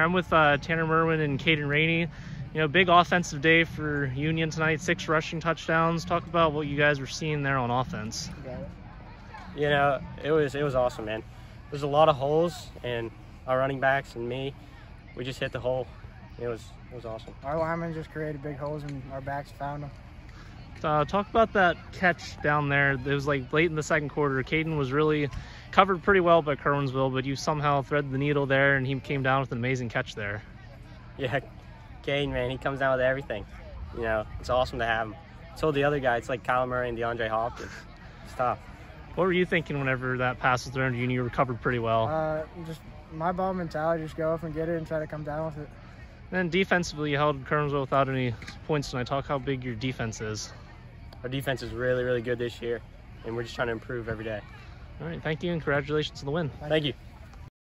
I'm with uh, Tanner Merwin and Caden Rainey. You know, big offensive day for Union tonight. Six rushing touchdowns. Talk about what you guys were seeing there on offense. You know, it was it was awesome, man. There's a lot of holes, and our running backs and me, we just hit the hole. It was it was awesome. Our linemen just created big holes, and our backs found them. Uh, talk about that catch down there. It was like late in the second quarter. Caden was really covered pretty well by Curwensville, but you somehow threaded the needle there, and he came down with an amazing catch there. Yeah, Kane, man, he comes down with everything. You know, it's awesome to have him. I told the other guy, it's like Kyler Murray and DeAndre Hopkins. It's tough. What were you thinking whenever that pass was thrown to you and you recovered pretty well? Uh, just my ball mentality, just go up and get it and try to come down with it. And then defensively, you held Curwensville without any points tonight. Talk how big your defense is. Our defense is really, really good this year, and we're just trying to improve every day. All right, thank you, and congratulations on the win. Thank you.